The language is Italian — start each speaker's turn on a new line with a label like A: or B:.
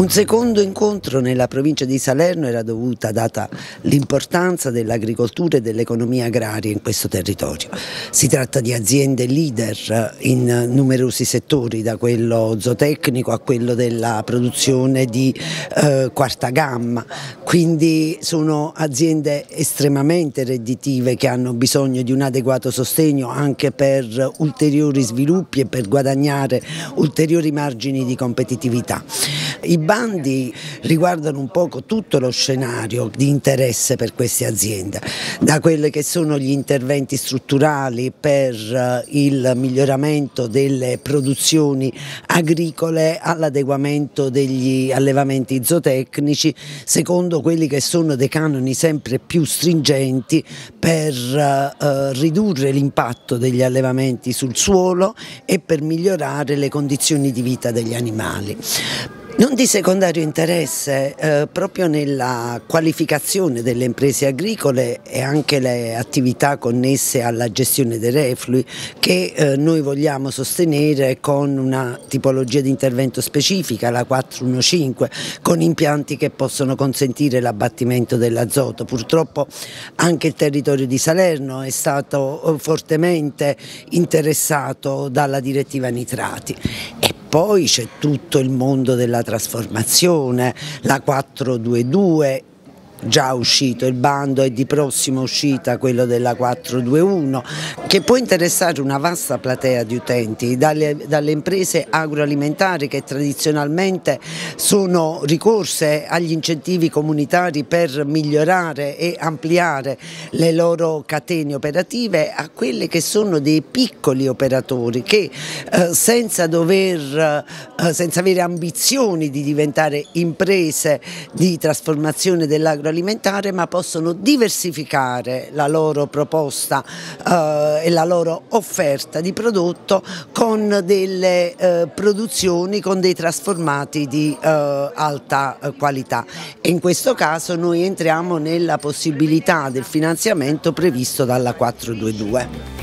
A: Un secondo incontro nella provincia di Salerno era dovuta data l'importanza dell'agricoltura e dell'economia agraria in questo territorio. Si tratta di aziende leader in numerosi settori, da quello zootecnico a quello della produzione di eh, quarta gamma, quindi sono aziende estremamente redditive che hanno bisogno di un adeguato sostegno anche per ulteriori sviluppi e per guadagnare ulteriori margini di competitività. I bandi riguardano un poco tutto lo scenario di interesse per queste aziende, da quelli che sono gli interventi strutturali per eh, il miglioramento delle produzioni agricole all'adeguamento degli allevamenti zootecnici, secondo quelli che sono dei canoni sempre più stringenti per uh, ridurre l'impatto degli allevamenti sul suolo e per migliorare le condizioni di vita degli animali. Non di secondario interesse, eh, proprio nella qualificazione delle imprese agricole e anche le attività connesse alla gestione dei reflui che eh, noi vogliamo sostenere con una tipologia di intervento specifica, la 415, con impianti che possono consentire l'abbattimento dell'azoto. Purtroppo anche il territorio di Salerno è stato eh, fortemente interessato dalla direttiva nitrati poi c'è tutto il mondo della trasformazione, la 422 già uscito il bando e di prossima uscita quello della 421 che può interessare una vasta platea di utenti dalle, dalle, imprese agroalimentari che tradizionalmente sono ricorse agli incentivi comunitari per migliorare e ampliare le loro catene operative a quelle che sono dei piccoli operatori che eh, senza, dover, eh, senza avere ambizioni di diventare imprese di trasformazione dell'agroalimentare agroalimentare ma possono diversificare la loro proposta eh, e la loro offerta di prodotto con delle eh, produzioni, con dei trasformati di eh, alta eh, qualità e in questo caso noi entriamo nella possibilità del finanziamento previsto dalla 422.